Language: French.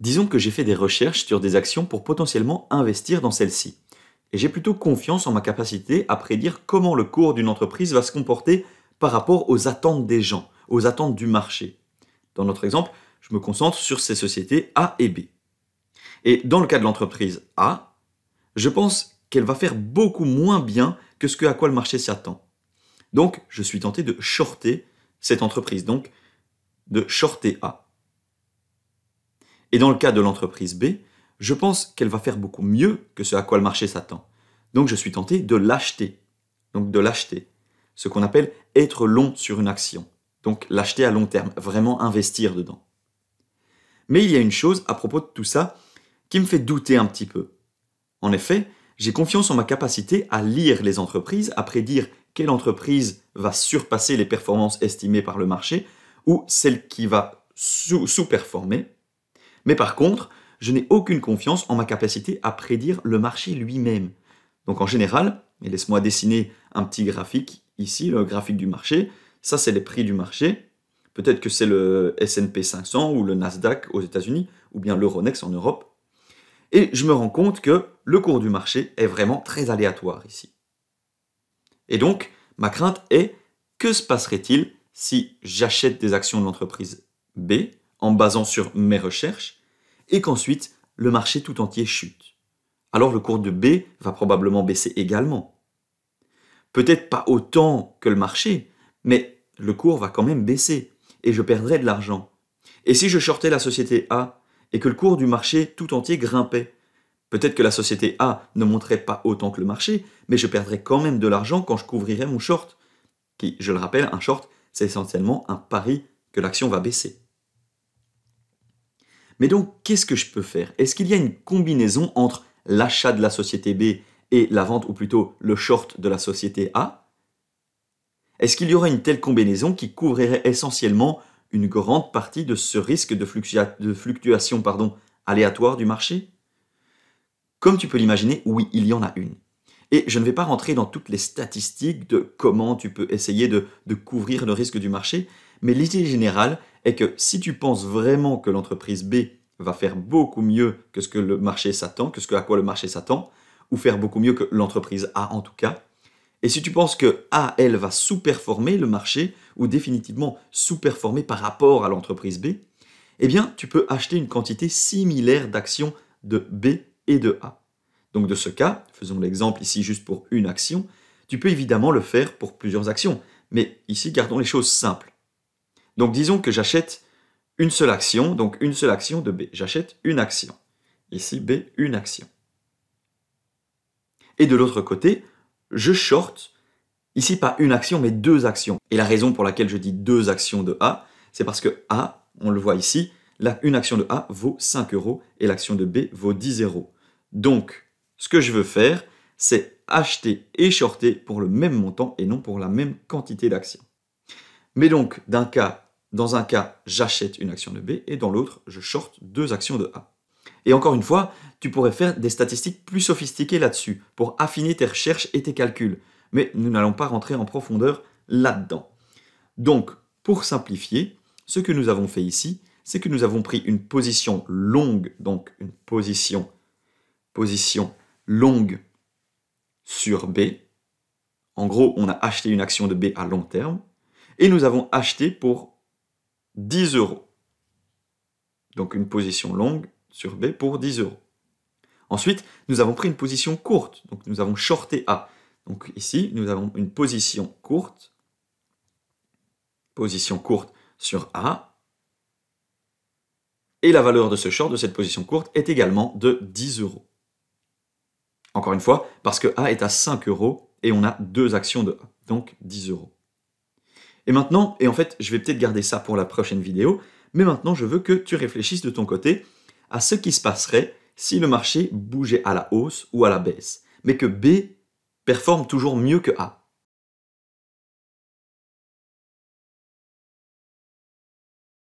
Disons que j'ai fait des recherches sur des actions pour potentiellement investir dans celles-ci. Et j'ai plutôt confiance en ma capacité à prédire comment le cours d'une entreprise va se comporter par rapport aux attentes des gens, aux attentes du marché. Dans notre exemple, je me concentre sur ces sociétés A et B. Et dans le cas de l'entreprise A, je pense qu'elle va faire beaucoup moins bien que ce à quoi le marché s'attend. Donc, je suis tenté de shorter cette entreprise, donc de shorter A. Et dans le cas de l'entreprise B, je pense qu'elle va faire beaucoup mieux que ce à quoi le marché s'attend. Donc, je suis tenté de l'acheter. Donc, de l'acheter. Ce qu'on appelle être long sur une action. Donc, l'acheter à long terme, vraiment investir dedans. Mais il y a une chose à propos de tout ça qui me fait douter un petit peu. En effet, j'ai confiance en ma capacité à lire les entreprises, à prédire quelle entreprise va surpasser les performances estimées par le marché ou celle qui va sous-performer. Mais par contre, je n'ai aucune confiance en ma capacité à prédire le marché lui-même. Donc en général, et laisse-moi dessiner un petit graphique ici, le graphique du marché, ça c'est les prix du marché. Peut-être que c'est le SP 500 ou le Nasdaq aux États-Unis, ou bien l'Euronext en Europe. Et je me rends compte que le cours du marché est vraiment très aléatoire ici. Et donc, ma crainte est, que se passerait-il si j'achète des actions de l'entreprise B en basant sur mes recherches et qu'ensuite le marché tout entier chute Alors le cours de B va probablement baisser également. Peut-être pas autant que le marché, mais le cours va quand même baisser et je perdrai de l'argent. Et si je shortais la société A et que le cours du marché tout entier grimpait. Peut-être que la société A ne monterait pas autant que le marché, mais je perdrais quand même de l'argent quand je couvrirais mon short. Qui, je le rappelle, un short, c'est essentiellement un pari que l'action va baisser. Mais donc, qu'est-ce que je peux faire? Est-ce qu'il y a une combinaison entre l'achat de la société B et la vente, ou plutôt le short de la société A? Est-ce qu'il y aura une telle combinaison qui couvrirait essentiellement une grande partie de ce risque de, fluctuation aléatoire du marché? Comme tu peux l'imaginer, oui, il y en a une. Et je ne vais pas rentrer dans toutes les statistiques de comment tu peux essayer de, couvrir le risque du marché, mais l'idée générale est que si tu penses vraiment que l'entreprise B va faire beaucoup mieux que ce que le marché s'attend, que ce à quoi le marché s'attend, ou faire beaucoup mieux que l'entreprise A en tout cas, et si tu penses que A, elle, va sous-performer le marché, ou définitivement sous-performer par rapport à l'entreprise B, eh bien, tu peux acheter une quantité similaire d'actions de B et de A. Donc de ce cas, faisons l'exemple ici juste pour une action, tu peux évidemment le faire pour plusieurs actions. Mais ici, gardons les choses simples. Donc disons que j'achète une seule action, donc une seule action de B. J'achète une action. Ici, B, une action. Et de l'autre côté, je short, ici pas une action, mais deux actions. Et la raison pour laquelle je dis deux actions de A, c'est parce que A, on le voit ici, une action de A vaut 5 euros et l'action de B vaut 10 euros. Donc, ce que je veux faire, c'est acheter et shorter pour le même montant et non pour la même quantité d'actions. Mais donc, dans un cas, j'achète une action de B et dans l'autre, je short deux actions de A. Et encore une fois, tu pourrais faire des statistiques plus sophistiquées là-dessus pour affiner tes recherches et tes calculs. Mais nous n'allons pas rentrer en profondeur là-dedans. Donc, pour simplifier, ce que nous avons fait ici, c'est que nous avons pris une position longue, donc une position, position longue sur B. En gros, on a acheté une action de B à long terme et nous avons acheté pour 10 euros. Donc une position longue sur B pour 10 euros. Ensuite, nous avons pris une position courte, donc nous avons shorté A. Donc ici, nous avons une position courte, position courte sur A, et la valeur de ce short, de cette position courte, est également de 10 euros. Encore une fois, parce que A est à 5 euros et on a deux actions de A, donc 10 euros. Et maintenant, et en fait, je vais peut-être garder ça pour la prochaine vidéo, mais maintenant, je veux que tu réfléchisses de ton côté à ce qui se passerait si le marché bougeait à la hausse ou à la baisse, mais que B performe toujours mieux que A.